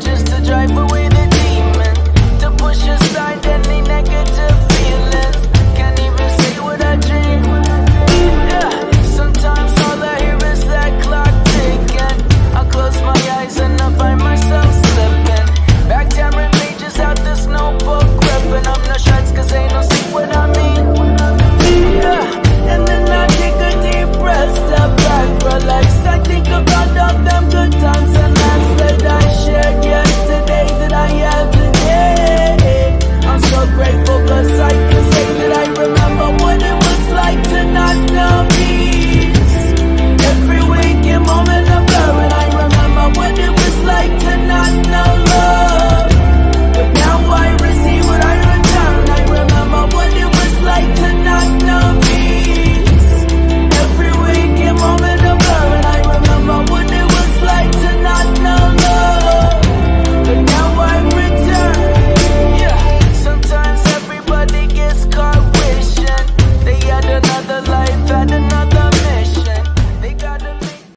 just to drive away the